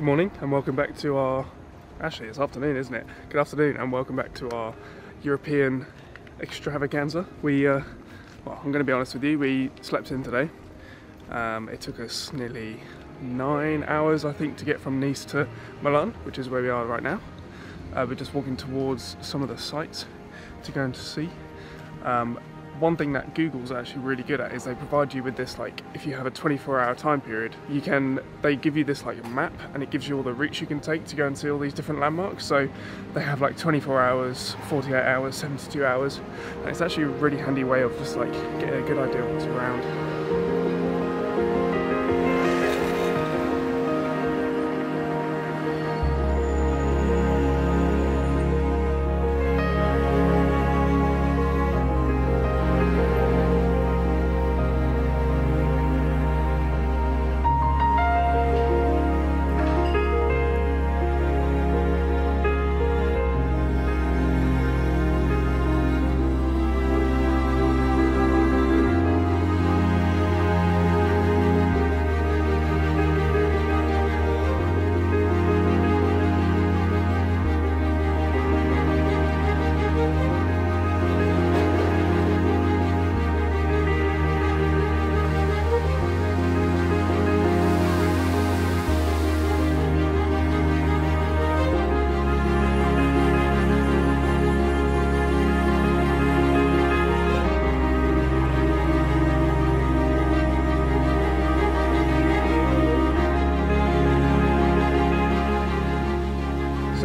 Good morning and welcome back to our, actually it's afternoon isn't it? Good afternoon and welcome back to our European extravaganza. We, uh, well I'm going to be honest with you, we slept in today. Um, it took us nearly nine hours I think to get from Nice to Milan, which is where we are right now. Uh, we're just walking towards some of the sites to go and to see. Um, one thing that Google's actually really good at is they provide you with this like if you have a 24 hour time period you can they give you this like map and it gives you all the routes you can take to go and see all these different landmarks. So they have like 24 hours 48 hours 72 hours. And it's actually a really handy way of just like getting a good idea of what's around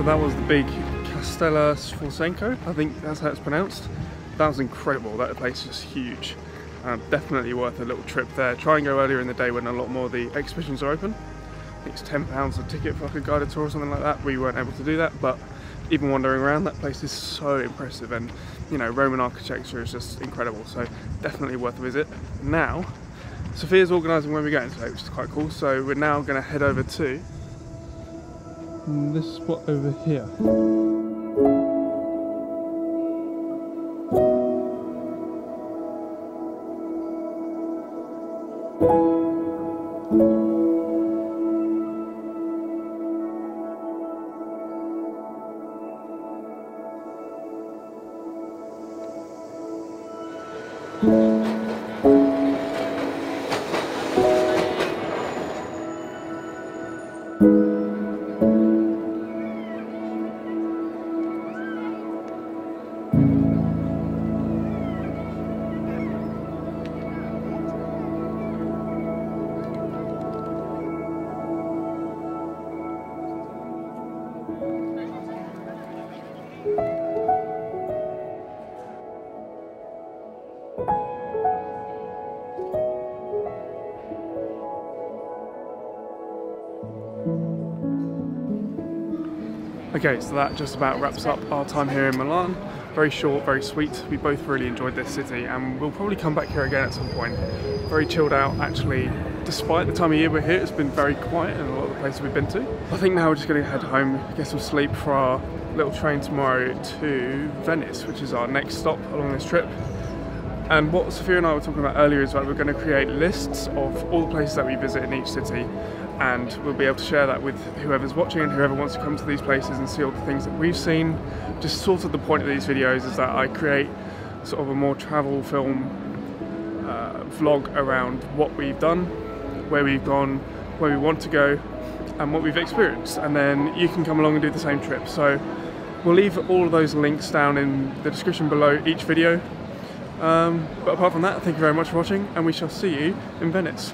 that was the big Castello Sforzesco, I think that's how it's pronounced. That was incredible, that place is huge. Um, definitely worth a little trip there. Try and go earlier in the day when a lot more of the exhibitions are open. I think it's £10 a ticket for like a guided tour or something like that. We weren't able to do that, but even wandering around, that place is so impressive and you know, Roman architecture is just incredible, so definitely worth a visit. Now, Sophia's organising where we're going today, which is quite cool, so we're now going to head over to this spot over here. Okay, so that just about wraps up our time here in Milan. Very short, very sweet. We both really enjoyed this city and we'll probably come back here again at some point. Very chilled out actually. Despite the time of year we're here, it's been very quiet in a lot of the places we've been to. I think now we're just to head home, get some sleep for our little train tomorrow to Venice, which is our next stop along this trip. And what Sophia and I were talking about earlier is that we're going to create lists of all the places that we visit in each city and we'll be able to share that with whoever's watching and whoever wants to come to these places and see all the things that we've seen. Just sort of the point of these videos is that I create sort of a more travel film uh, vlog around what we've done, where we've gone, where we want to go, and what we've experienced. And then you can come along and do the same trip. So we'll leave all of those links down in the description below each video. Um, but apart from that, thank you very much for watching, and we shall see you in Venice.